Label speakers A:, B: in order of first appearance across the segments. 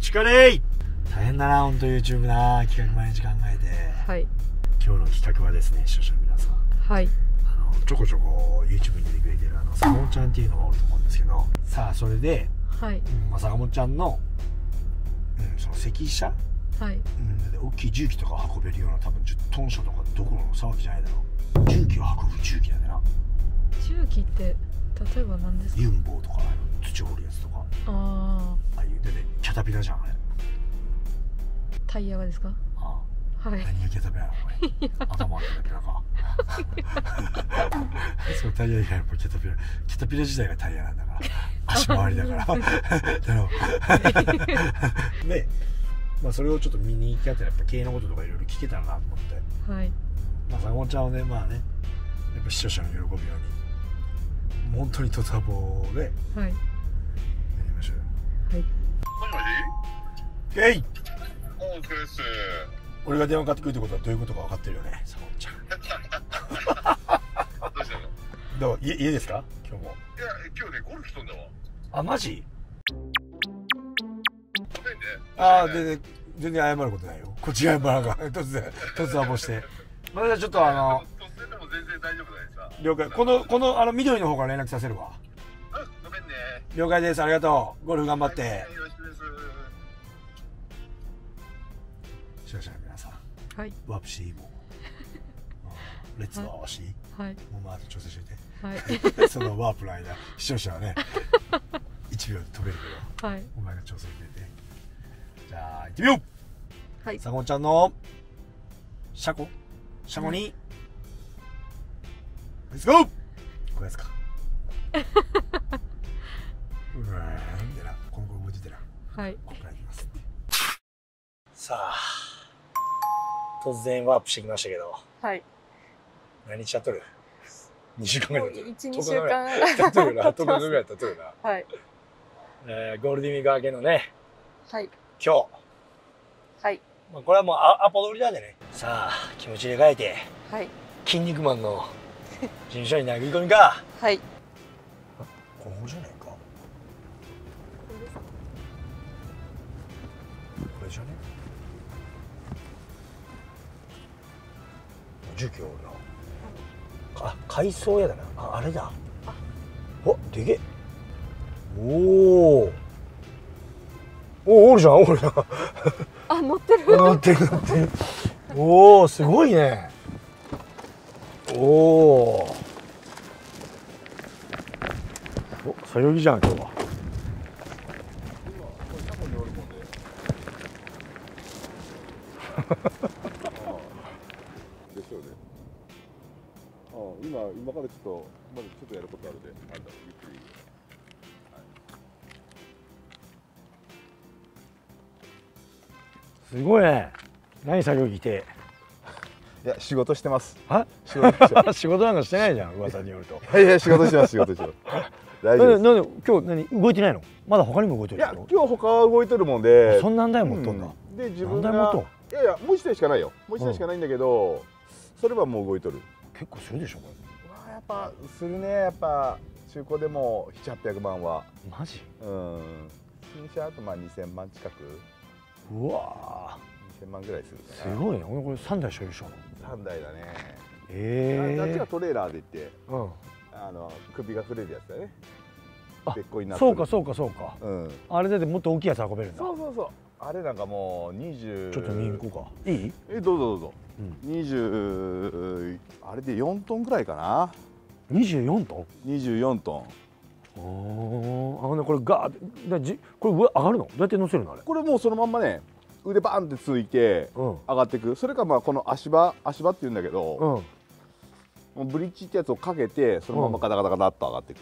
A: ちかれい大変だな本当 YouTube な企画毎日考えて。
B: はい。
A: 今日の企画はですね視聴者の皆さん。
B: はい。
A: あのちょこちょこ YouTube に出てくれてるあの坂本ちゃんっていうのがおると思うんですけど。さあそれで、
B: はい。
A: うんまあ、坂本ちゃんの、うん、その関車、
B: はい。
A: うん、で大きい重機とかを運べるような多分10トン車とかどころの騒ぎじゃないだろ。う重機を運ぶ重機だな。
B: 重機って例えば何ですか？
A: ユンボウとか土掘るやつとか。
B: あ
A: ああいうで。ねキャタピラじゃんあれ。
B: あタイヤがですか？
A: ああ。
B: はい。
A: 何がキャタピラなの頭はキャタピラか。そうタイヤ以外やっぱキャタピラ。キャタピラ自体がタイヤなんだから。足回りだから。だろう。で、まあ、それをちょっと見に行き方やっぱ経営のこととかいろいろ聞けたらなと思って。
B: はい。
A: まあ坂本ちゃんをねまあねやっぱ視聴者の喜ぶように本当にとつはぼでや
B: はい。
A: りましょうよ
C: もしもし？
A: えい。
C: お疲れっす。
A: 俺が電話かかってくるってことはどういうことか分かってるよね。坂本ちゃん。
C: どうしたの？い
A: どう？家家ですか？今日も。
C: や、今日ね、ゴルフ飛んだわ。
A: あマジ？
C: ごめんね。
A: ああ全然全然謝ることないよ。こっちが謝らんから。突然突然ぼして。まだちょっとあの
C: 突然でも全然大丈夫だよさ。
A: 了解。このこのあの緑の方から連絡させるわ。了解です。ありがとう。ゴルフ頑張って。
C: はいよろしくです。
A: 視聴者の皆さん
B: はい。
A: ワープシーも。うんレッツワープシー
B: はい。
A: もうまあ調整しとい
B: はい。
A: て そのワープの間視聴者はね1秒で飛べるけど
B: はい。
A: お前が調整入れて。じゃあ行ってみよう。
B: はい。
A: 坂本ちゃんの車庫。車庫に、レッツゴーこういうやつか うでなこの子覚えててな。
B: はい。
A: ここから行きます。さあ突然ワープしてきましたけど。
B: はい。
A: 何日やっとる？2週間ぐらい経っとる。
B: 一二週間
A: 経っとるな。10日ぐらい経っとるな、
B: はい。
A: えーゴールデンウィーク明けのね。
B: はい。
A: 今日。
B: はい。
A: まあ、これはもうアアポロリなんでね。さあ気持ち入れ替えて。
B: はい「
A: 筋肉マン」の 事務所に殴り込みか。
B: はい。
A: これじゃないかこれじゃね。重機おるなあ海藻屋だな。ああれだ。おでけ。えおおおおるじゃんおるじゃん。
B: あ 乗ってる。
A: 乗ってる乗ってる。おおすごいね。おおお作業着じゃん今日は
D: ですよね。あ今今からちょっとまだちょっとやることあるんで、あんたゆっくり。
A: すごいね何作業着て？
D: いや仕事してます。
A: あ
D: 仕事
A: 仕事なんかしてないじゃん噂によると
D: す。いや仕事してます仕事してます。大丈夫。
A: なんで今日何動いてないの？まだ他にも動いて
D: い
A: るの
D: や今日他は動いてるもんで。
A: そん何台持っとんだ、
D: うんで自分がいやいやもう一台しかないよ。もう一台しかないんだけど、それはもう動いとる。
A: 結構するでしょこ
D: まあやっぱするねやっぱ中古でも7、800万は。
A: れマジ？
D: うん。新車あとまあ2000万近く。
A: うわ
D: 2000万ぐらいする
A: ー
D: かな。
A: すごいね俺これ3台所有しよう
D: 三台だね。
A: ええ
D: ああっちがトレーラーで行って。
A: うん
D: あの首が振れるやつだね。
A: そうかそうかそうか
D: うん。
A: あれだってもっと大きいやつ運べるんだ
D: そうそうそう。あれなんかもう二十。
A: ちょっと見に行こうかいい？
D: えどうぞどうぞ。
A: うん
D: 二十あれで四トンぐらいかな。
A: 24トン？
D: 二十四トン。
A: あほんでこれガーってだじこれ上上がるの？どうやって乗せるのあれ？
D: これもうそのまんまね腕バーンってついて
A: うん
D: 上がっていく。それかまあこの足場足場って言うんだけど、
A: うん
D: もうブリッジってやつをかけてそのままガタガタガタっと上がっていく。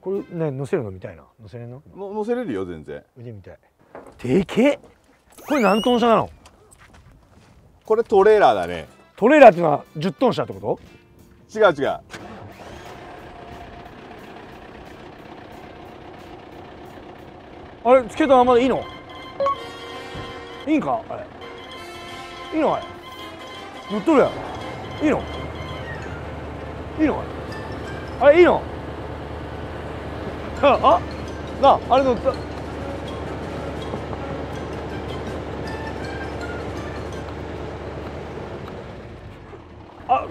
A: これね乗せるのみたいな乗せれんの？
D: の乗せれるよ全然。
A: 腕みたいでけえこれ何トン車なの？
D: これトレーラーだね。
A: トレーラーっていうのは10トン車ってこと？
D: 違う違う。
A: あれつけたままでいいの？いいんか？あれ。いいの？あれ。乗っとるやん。いいの？いいのあれいいの？ああなああれ乗った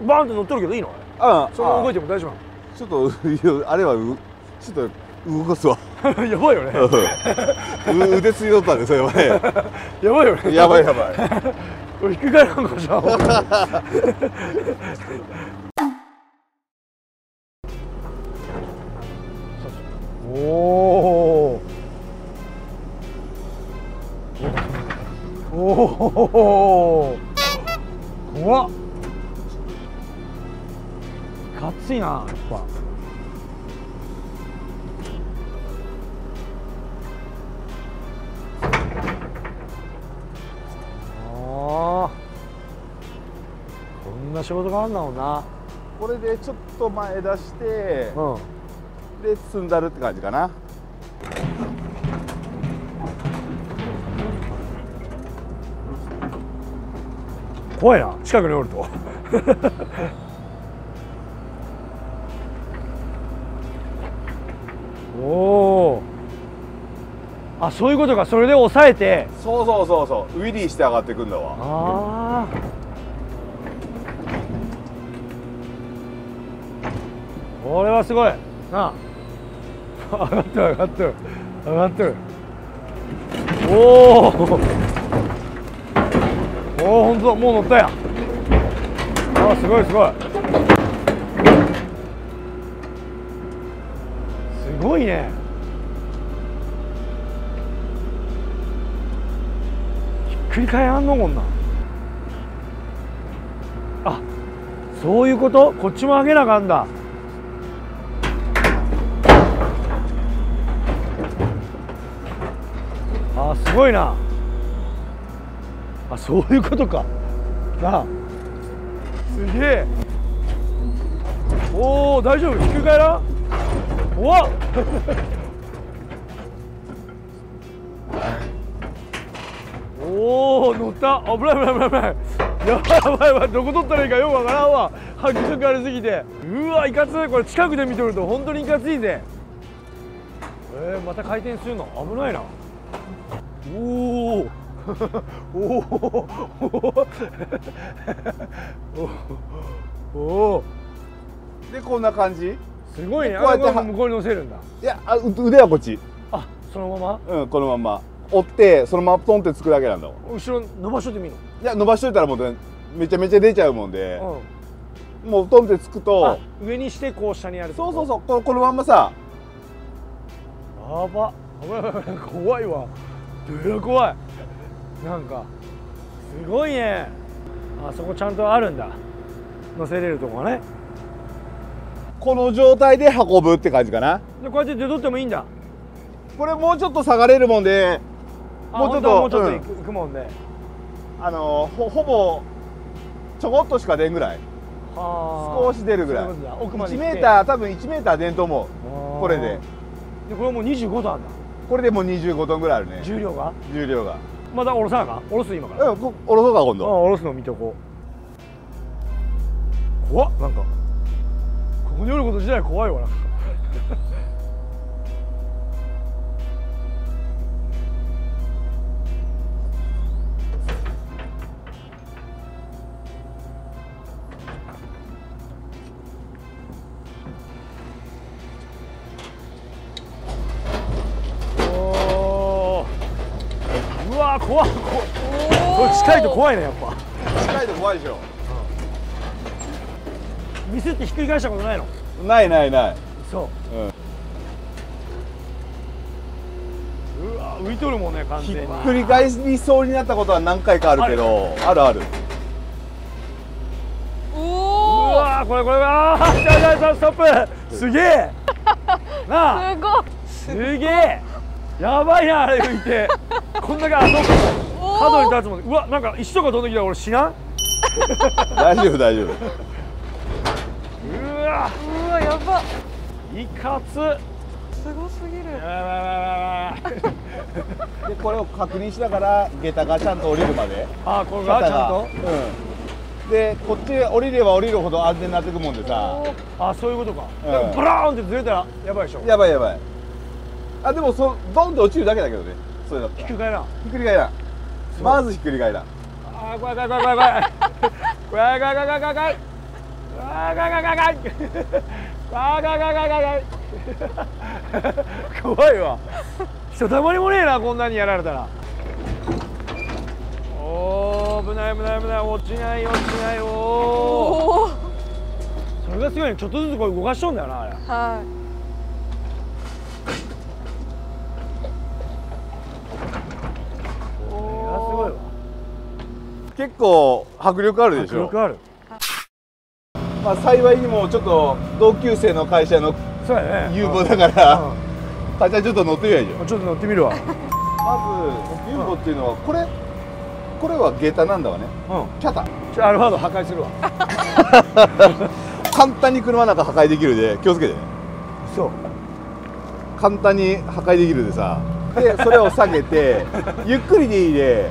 A: バーンって乗ってるけどいいの？
D: あ
A: その動い
D: て
A: ても大丈
D: ちょっとあれはうちょっと動かすわ。
A: 夫 やばいよね。
D: う腕ついとったんでそれはね
A: やばいよね
D: やばいやばい
A: 俺ひっくり返らんかじゃあおおおおかっついなやっぱ。こんな仕事があんだもんな。
D: これでちょっと前出して
A: うん。
D: で積んだるって感じかな。
A: 怖いな近くにおるとおおあそういうことか。それで抑えて。
D: そうそうそうそう。ウィリーして上がってくんだわ。
A: ああこれはすごい。なあ。上がってる上がってる上がってる。おおおお本当だ。もう乗ったやん。あすごいすごいすごいね。ひっくり返らんのこんなあそういうこと？こっちも上げなあかんだ。あすごいな。あそういうことか。なあ。すげえ。おお大丈夫？ひっくり返らん？怖っ。おお乗った。危ない危ない危ない危ない。やばいやばいどこ取ったらいいかよくわからんわ。迫力ありすぎて。うわいかつい。これ近くで見とると本当にいかついぜ。えー、また回転するの？危ないな。お お おおおお
D: でこんな感じ？
A: すごいね。
D: こうやって
A: 向こうに乗せるんだ。
D: いやあう腕はこっち。
A: あそのまま？
D: うんこのまんま。折ってそのままポンってつくだけなんだわ
A: 後ろ伸ばしとってみる
D: いや伸ばしといたらもうねめちゃめちゃ出ちゃうもんで、
A: の
D: もうトンってつく
A: うんあ
D: と
A: 上にしてこう下にやる
D: そうそう
A: う
D: そうこのこのまんまさ。
A: やば。怖いわ。どら怖い。なんかすごいね。あそこちゃんとあるんだ。乗せれるとこがね
D: この状態で運ぶって感じかな。
A: でこうやって出とってもいいんだ。
D: これもうちょっと下がれるもんで
A: あ
D: もうちょっと
A: もうちょっと
D: うん。
A: 行く,、もんで。
D: あのほほぼちょこっとしか出んぐらい。
A: は
D: 少し出るぐらい。
A: 奥まで
D: 1
A: 行って
D: メーター多分1メーター出んと思う。これで。
A: でこれもう25度あんだ。
D: これでもう25トンぐらいあるね。
A: 重量が？
D: 重量が。
A: まだ下ろさなあかん？下ろす今から、あ
D: うんこ下ろそうか今度。
A: 下ろすの見とこう。怖っなんかここにおること自体怖いわな。怖い怖い。これ近いと怖いねやっぱ。
D: 近いと怖いでしょ
A: ミスってひっくり返したことないの？
D: ないないない。
A: そう。
D: うん。
A: うわ浮いとるもんね完
D: ひ
A: 全に。
D: っくり返りそうになったことは何回かあるけどあるある。
A: う
B: おお
A: わーこれこれあーちょちょちょストップ。すげえ。なあ。
B: すごい。
A: すげえ。やばいなあれ浮いて。こんだけあそうか角に立つもん。うわなんか石とか飛んできた。ら俺死なん？
D: 大丈夫大丈夫。
A: うわ。
B: うわやば。
A: いかつ。
B: すごすぎる。
A: やばいやばいやばい。
D: でこれを確認しながら下駄がちゃんと降りるまで。
A: あこれがちゃんと、
D: うん、でこっち降りれば降りるほど安全になってくもんでさ。
A: あそういうことか、
D: うん、
A: ブラーンってずれたらやばいでしょ。
D: やばいやばい。あでもそボンって落ちるだけだけどね。それだった
A: ひっくり返らん。
D: ひっくり返らん。まずひっくり返らん。
A: ああ怖い怖い怖い怖い怖い。怖い怖い怖い怖い怖い。わががががわががががが怖いわひとたまりもねえなこんなにやられたらおー危ない危ない危ない落ちない落ちないお
B: ー
A: それがすごいねちょっとずつこれ動かしとんだよなあれ
B: は
A: いわ
D: 結構迫力あるでしょ
A: 迫力ある
D: まあ幸いにもちょっと同級生の会社の有望だから
A: うん。
D: 会社ちょっと乗ってみないじゃん
A: うん。ちょっと乗ってみるわ。
D: まずユンボっていうのはこれこれはゲータなんだわね。
A: うん。
D: キャタ。
A: ちょアルファード破壊するわ。
D: 簡単に車なんか破壊できるで気をつけてね。
A: そう。
D: 簡単に破壊できるでさ。でそれを下げて ゆっくりでいいで。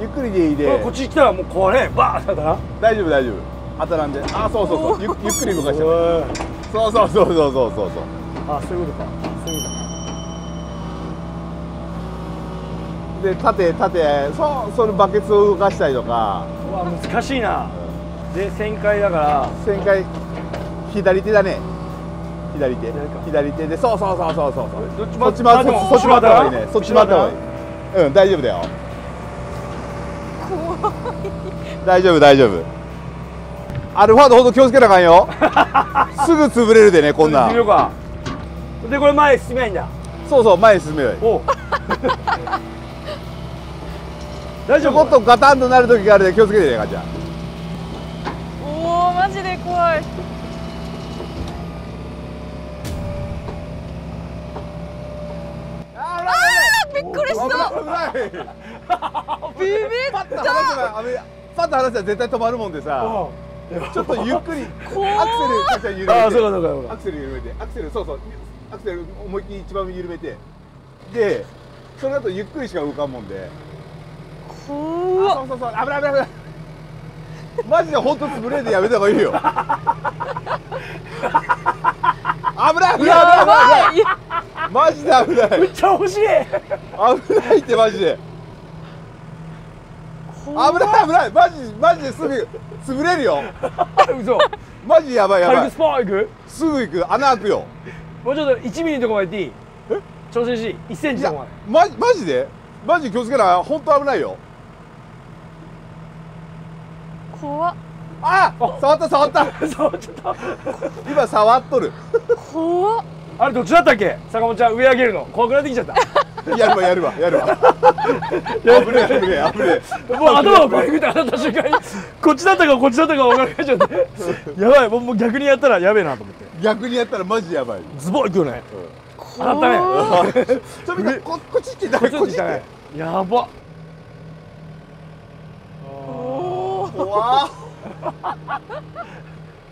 D: ゆっくりでいいで。
A: こっち来たらもう壊れバーッだな
D: 大丈夫大丈夫当たらんで。あそうそうそう。ゆゆっくり動かして。そうそうそうそうそうそうそう。
A: あそういうことか。そういうこ
D: で縦縦そうそのバケツを動かしたりとか。
A: とうわ難しいな。で旋回だから。
D: 旋回。左手だね。左手。
A: 左
D: 手で。そうそうそうそうそう。
A: どっち
D: そっち
A: も
D: そっち回った方がいいね。そっち回った方がいいうん大丈夫だよ。大丈夫大丈夫アルファードほど気をつけなあかんよ。すぐ潰れるでねこんな
A: でこれ前進めないん。だ
D: そうそう前に進めよう
A: おう。大
D: ち
A: 丈夫？
D: ょこっとガタンとなる時があるで気をつけてねかんちゃん
B: おおマジで怖い。
D: あ
B: あーびっくりした。ビビっ
D: パッと離せばあのパッと離せば絶対止まるもんでさ。
A: う。ん
D: ちょっとゆっくりアクセル緩めて。
A: ああそうかそうか
D: アクセル緩めて。アクセルそうそうアクセル思いっきり一番上緩めて。でその後ゆっくりしか動かんもんで。
B: 怖っ。
D: そうそうそう危ない危ない危ない。マジで本当潰れんでやめた方がいいよ。危ない危ない危ない。マジで危ない。
A: めっちゃ欲しい。
D: 危ないってマジで。危ない危ない。マジマジですぐ潰れるよ。
A: 嘘。
D: マジやばいやばい。
A: 軽くスポーンいく
D: すぐ行く。穴開くよ。
A: もうちょっと1ミリのとこまで行っていい？挑戦していい1センチのとこまで。
D: マジマジで？マジ気をつけない本当危ないよ。
B: 怖っ。
D: あ触った触った。
A: そうちょっと
D: 今触っとる。
B: 怖っ。
A: あれどっちだったっけ？坂本ちゃん上上げるの。怖くなってきちゃった
D: やるわやるわやるわ。危ねえ危ねえ危ねえ。
A: もう頭がこういうふうに当たった瞬間にこっちだったかこっちだったか分からなくなっちゃってやばいもうもう逆にやったらやべえなと思って。
D: 逆にやったらマジやばい、
A: ズボンいくよね。当たったね。
B: 怖っ
D: ちょみんなここっち行って
A: こっち
D: こって
A: やば。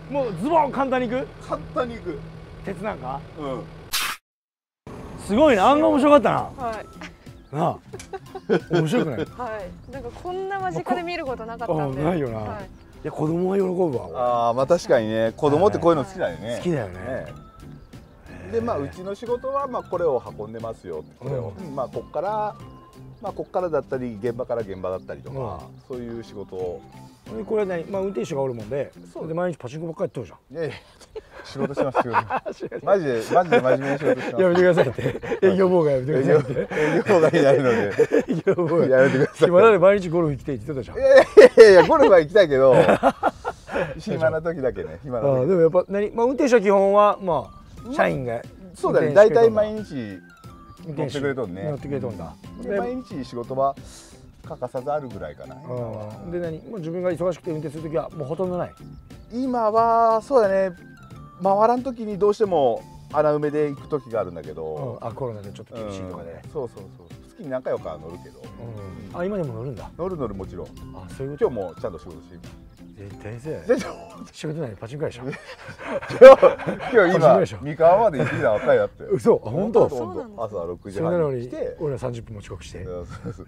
A: もうズボン簡単にいく？
D: 簡単に行く。
A: 鉄なんか？
D: うん
A: すごいな。案外面白かったな。
B: はい。
A: なあ。面白くない？い
B: はい。なんかこんな間近で見ることなかったんで。
A: あないよな。
B: はい。
A: や子供は喜ぶわ。
D: ああまあ確かにね。子供ってこういうの好きだよね。
A: 好きだよね。
D: ね。でまあうちの仕事はまあこれを運んでますよこれを、
A: う
D: まあこっからまあこっからだったり現場から現場だったりとか、そういう仕事を
A: でこれね、まあ、運転手がおるもんで
D: そう。
A: で毎日パチンコばっかりやってるじゃん。
D: いやいや仕事します 仕事。マジでマジで真面目に仕事します。
A: やめてくださいって。営業妨害やめてくださいって。
D: 営業がいないので。
A: 営業妨害。
D: やめてください。
A: 今まで毎日ゴルフ行きたいって言ってたじゃん。
D: いやいやいやゴルフは行きたいけど 暇な時だけね暇な時。
A: ああでもやっぱ何、まあ、運転手は基本はまあ社員が
D: そうだね。
A: 運
D: 大体毎日
A: 運転手
D: 乗ってくれとんね。
A: 乗ってくれとんだ、で
D: で毎日仕事は欠かさずあるぐらいかな。
A: で何？もう自分が忙しくて運転する時はもうほとんどない。
D: 今はそうだね。回らん時にどうしても穴埋めで行く時があるんだけ
A: うん。
D: ど、
A: あコロナでちょっと厳しいとかで、
D: うん。そうそうそう。月に何回かは乗るけど、
A: うん。あ今でも乗るんだ。
D: 乗る乗るもちろん。
A: あそういう
D: 今日もちゃんと仕事して
A: 絶対そうや
D: で今
A: 仕事ないパチンコやでしょ？
D: 日今日今三河まで行ってきたばっかりだって
A: 嘘？あ本当？
B: そうなんだ
D: 朝6時
A: それなのに
D: 半に来て
A: 俺ら30分も遅刻して。
D: そうそうそう。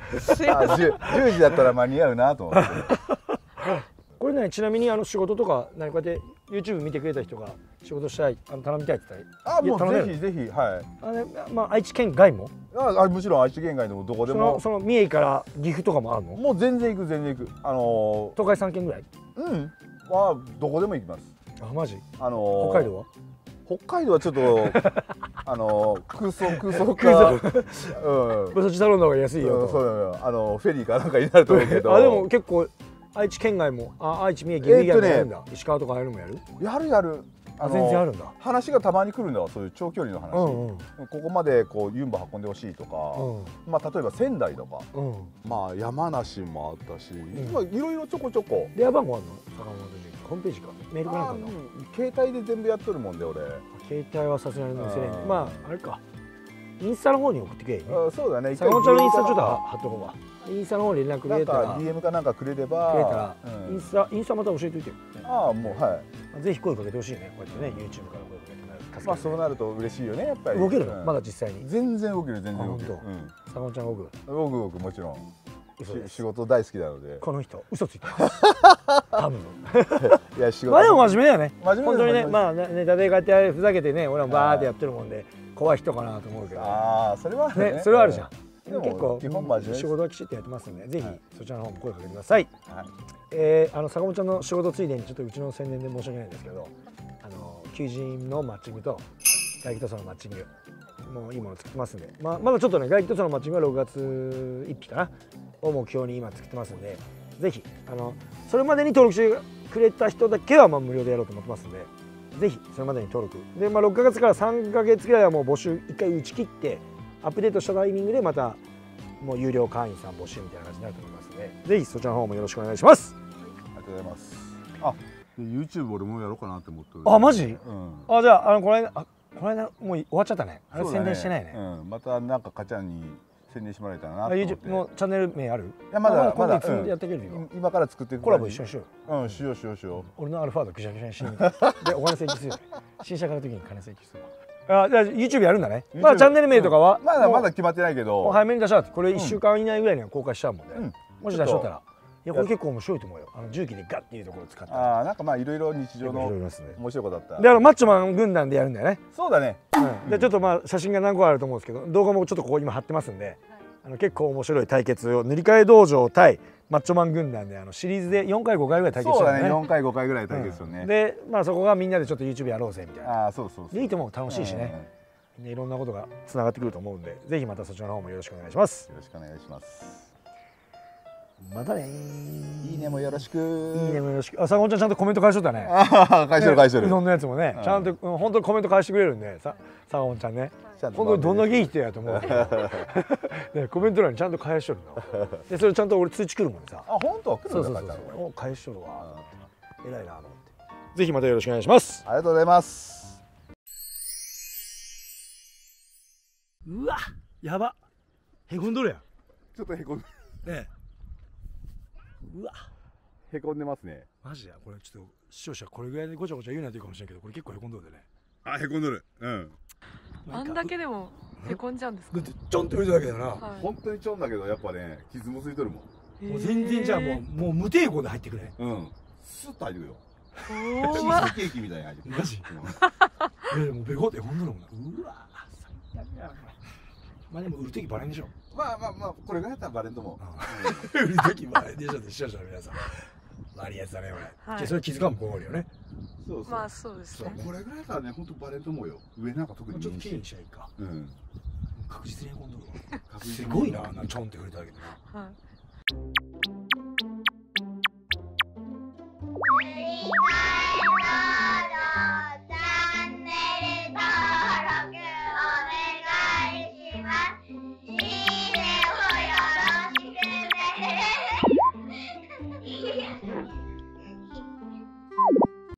D: あ 10, 10時だったら間に合うなと思って
A: これねちなみにあの仕事とか何こうやって YouTube 見てくれた人が仕事したいあの頼みたいって言ったら
D: あもうぜひぜひはい。
A: あれまあ愛知県外も？
D: ああもちろん愛知県外でもどこで
A: そ
D: も
A: のその三重から岐阜とかもあるの？
D: もう全然行く全然行く。あの
A: 東海3県ぐらい？
D: ーうん。はどこでも行きます。
A: あマジ？
D: あのー
A: 北海道は？
D: 北海道はちょっと あのー空想空想
A: 空
D: かうん。
A: そっち頼んだ方が安いよと。
D: うんそうだよ。あのフェリーかなんかになると思うけど。
A: あでも結構愛知県外もあ愛知三重岐阜以外もやるんだ、石川とかああいうのもやる？
D: やるやる。
A: あ
D: の
A: 全然あるんだ。
D: 話がたまに来るんだわそういう長距離の話、
A: うんうん。
D: ここまでこうユンボ運んでほしいとか、
A: うん。
D: まあ例えば仙台とか。
A: うん。
D: まあ山梨もあったし、
A: ん。
D: まあいろいろちょこちょこ。
A: 電話番号あんの？坂本にホームページか。メールかなんか
D: 携帯で全部やっとるもんで俺。
A: 携帯はさすがに載せれん
D: あー
A: まああれかインスタの方に送ってくれね。
D: あそうだね。
A: 坂本ちゃんのインスタちょっと
D: な
A: 貼っとこうわ。インスタの方に連絡くれたら。く
D: DM かなんかくれれば。
A: れたら。
D: うん。
A: インスタインスタまた教えておいてよ。
D: ああもうはい。
A: まあぜひ声かけてほしいね。こうやってね YouTube から声かけて
D: まあそうなると嬉しいよねやっぱり。
A: 動けるの？
D: うん。
A: まだ実際に？
D: 全然動ける全然動ける。
A: 坂本ちゃんが動く
D: うん動く動くもちろん。仕事大好きなので。
A: この人嘘ついてます。多分。
D: いや仕事。
A: まあでも真面目だよね。
D: 真面目
A: 本当にねまあねネタでこうやってふざけてね俺もバーってやってるもんで怖い人かなと思うけど。
D: ああそれはね。
A: ねそれはあるじゃん。
D: でも
A: 結構
D: 基本真面目です。
A: 仕事はきちっとやってますんでぜひそちらの方も声かけてください。
D: はい。
A: えーあの坂本ちゃんの仕事ついでにちょっとうちの宣伝で申し訳ないんですけどあの求人のマッチングと外気とそのマッチングもういいもの作ってますんで、まあ、まだちょっとね外気とそのマッチングは6月1日かな。を目標に今作ってますんでぜひあのそれまでに登録してくれた人だけはまあ無料でやろうと思ってますんでぜひそれまでに登録。で、まあ、6ヶ月から3ヶ月ぐらいはもう募集1回打ち切ってアップデートしたタイミングでまたもう有料会員さん募集みたいな感じになると思いますのでぜひそちらの方もよろしくお願いします。
D: ありがとうございます。あで YouTube 俺もやろうかなって思ってる。
A: あマジ？
D: うん。
A: あじゃああのこれあこれもう終わっちゃったね。あれ
D: そうだ
A: 宣伝してないね。
D: うん、またなんかかちゃんに宣伝してもらえたらな
A: あ
D: と思って。
A: もうチャンネル名ある？
D: いやまだまだ
A: やっていけるよ、
D: 今から作っていく
A: コラボ一緒にしよう。
D: うんしようしようしよ
A: 俺のアルファードぐしゃぐしゃにしてみてでお金請求するよ。ね新車買う時に金請求するわ。あじゃあ YouTube やるんだね。
D: YouTube
A: まあチャンネル名とかは、
D: うまだま
A: も
D: だ決まってないけ
A: う
D: ど
A: 早めに出しちゃって。これ1週間以内ぐらいには公開しちゃうもんね、
D: うん。
A: もし出しとったら。いやこれ結構面白いと思うよ。あの重機でガッっていうところを使って。
D: ああなんかまあいろいろ日常の
A: いますね。
D: 面白いことだった。
A: であのマッチョマン軍団でやるんだよね。
D: そうだね。
A: うん、でちょっとまあ写真が何個かあると思うんですけど動画もちょっとここ今貼ってますんで、あの結構面白い対決を塗り替え道場対マッチョマン軍団であのシリーズで4回5回ぐらい対決
D: そうだね。
A: したんだね。
D: 4回5回ぐらい対決よね、
A: でまあそこがみんなでちょっと YouTube やろうぜみたいな。
D: ああそうそうそう。
A: でいいと思う。楽しいしね、みんないろんなことがつながってくると思うんでぜひまたそちらの方もよろしくお願いします。
D: よろしくお願いします
A: またね
D: いいねもよろしく。
A: いいねもよろしく。あ坂本ちゃんちゃんとコメント返しとったね。
D: 返してる返してる、
A: ねうどんのやつもね、
D: うん。
A: ちゃんとうん本当にコメント返してくれるんでさ坂本ちゃんね。
D: ちゃんと
A: 本当にどんだけいい人やと思う。ねコメント欄にちゃんと返しとるのでそれちゃんと俺通知来るもんさ
D: あ本当来る
A: そうそうそうそう。お返しとるわ。
D: あ
A: 偉いなと思って。ぜひまたよろしくお願いします。
D: ありがとうございます。
A: うわやば。へこんどるや
D: ちょっとへこん
A: んねうわ。
D: へこんでますね。
A: マジや？これちょっと視聴者これぐらいでごちゃごちゃ言うなって言うかもしれんけどこれ結構へこんどるでね。
D: あへこんどる。うん。
B: あんだけでもへこんじゃうんですか？
A: だってちょんって浮いただけだな、
B: はい。
D: 本当にちょんだけどやっぱね傷もついとるもん。
A: もう全然じゃあもうもう無抵抗で入ってくれ。
D: うん。スッと入ってくるよ。
B: おー。ま
D: ケーキみたいに入ってくる。
A: マジ？
D: う ん
A: いやでもベコってへこんどるもんな。うわ最悪やまあでも売る時バレんでしょ
D: まあまあまあ、これがやったらバレんとも。
A: 売る時前でしょで視聴者の皆さん。悪いやつだね、俺。
B: はい、
A: それ気づかんも困るよね。
D: そうそう。
B: まあそうですね。
D: これぐらいだね、本当バレんともよ。上なんか特に。
A: ちょっと綺麗に
D: し
A: ちゃいか。
D: うん。
A: 確実にコント
D: ロール。
A: すごいな、あんなちょんって振れたわけだな。
B: はい。